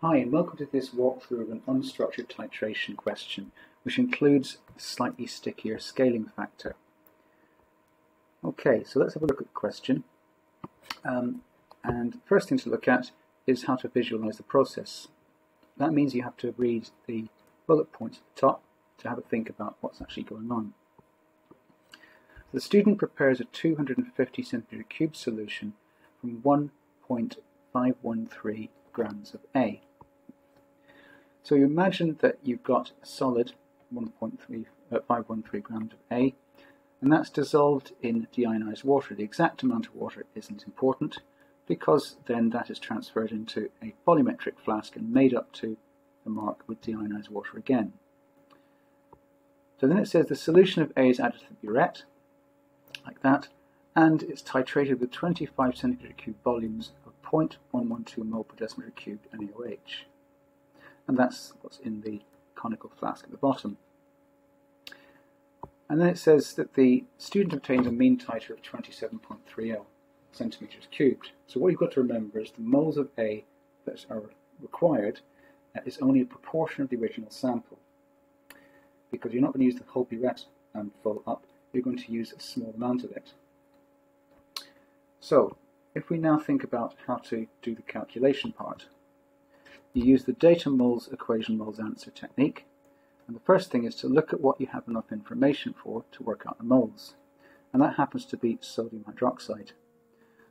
Hi and welcome to this walkthrough of an unstructured titration question which includes a slightly stickier scaling factor. Okay, so let's have a look at the question. Um, and first thing to look at is how to visualize the process. That means you have to read the bullet points at the top to have a think about what's actually going on. The student prepares a 250 centimeter cube solution from 1.513 grams of A. So you imagine that you've got a solid 1.513 uh, grams of A, and that's dissolved in deionized water. The exact amount of water isn't important because then that is transferred into a volumetric flask and made up to the mark with deionized water again. So then it says the solution of A is added to the burette, like that, and it's titrated with 25 centimeter cube volumes of 0.112 mole per decimeter cubed NaOH and that's what's in the conical flask at the bottom. And then it says that the student obtains a mean titer of 27.30 centimeters cubed. So what you've got to remember is the moles of A that are required uh, is only a proportion of the original sample. Because you're not going to use the whole burette um, full up, you're going to use a small amount of it. So, if we now think about how to do the calculation part, you use the data moles equation moles answer technique. And the first thing is to look at what you have enough information for to work out the moles. And that happens to be sodium hydroxide.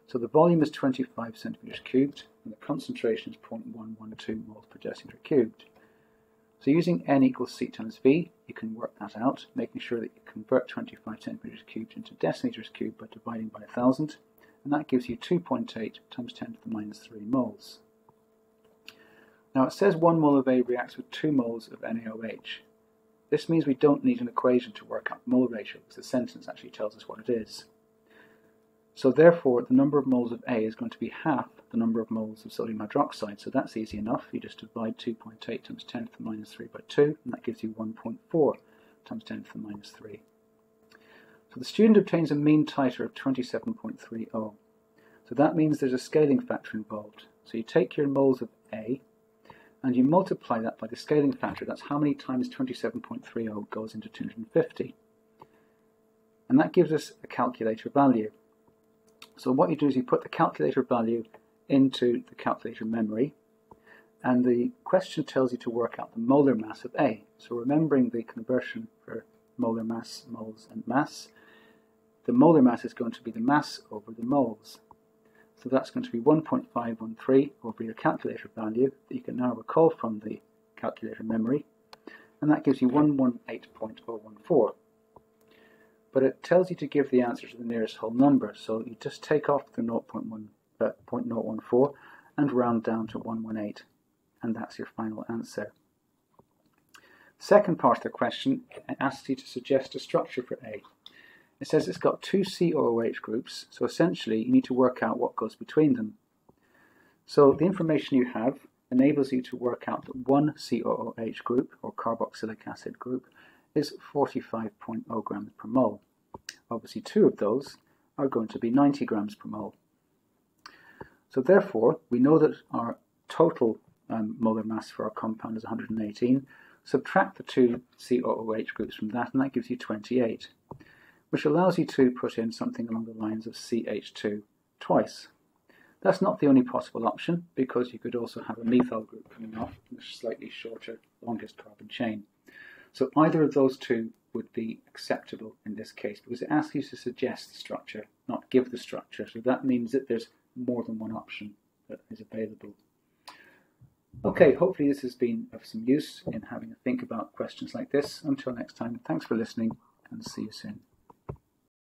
So the volume is 25 centimeters cubed and the concentration is 0.112 moles per decimeter cubed. So using n equals c times v, you can work that out, making sure that you convert 25 centimeters cubed into decimeters cubed by dividing by 1000, and that gives you 2.8 times 10 to the minus 3 moles. Now it says 1 mole of A reacts with 2 moles of NaOH. This means we don't need an equation to work out the mole ratio because the sentence actually tells us what it is. So therefore the number of moles of A is going to be half the number of moles of sodium hydroxide. So that's easy enough. You just divide 2.8 times 10 to the minus 3 by 2 and that gives you 1.4 times 10 to the minus 3. So the student obtains a mean titer of 27.30. So that means there's a scaling factor involved. So you take your moles of A and you multiply that by the scaling factor, that's how many times 27.30 goes into 250. And that gives us a calculator value. So what you do is you put the calculator value into the calculator memory, and the question tells you to work out the molar mass of A. So remembering the conversion for molar mass, moles, and mass, the molar mass is going to be the mass over the moles. So that's going to be 1.513 over your calculator value that you can now recall from the calculator memory. And that gives you 118.014. But it tells you to give the answer to the nearest whole number. So you just take off the 0.1, uh, 0.014 and round down to 118. And that's your final answer. Second part of the question asks you to suggest a structure for A. It says it's got two COOH groups, so essentially you need to work out what goes between them. So the information you have enables you to work out that one COOH group, or carboxylic acid group, is 45.0 grams per mole. Obviously two of those are going to be 90 grams per mole. So therefore, we know that our total um, molar mass for our compound is 118. Subtract the two COOH groups from that, and that gives you 28 which allows you to put in something along the lines of CH2 twice. That's not the only possible option because you could also have a methyl group coming off in a slightly shorter, longest carbon chain. So either of those two would be acceptable in this case because it asks you to suggest the structure, not give the structure. So that means that there's more than one option that is available. Okay, hopefully this has been of some use in having a think about questions like this. Until next time, thanks for listening and see you soon.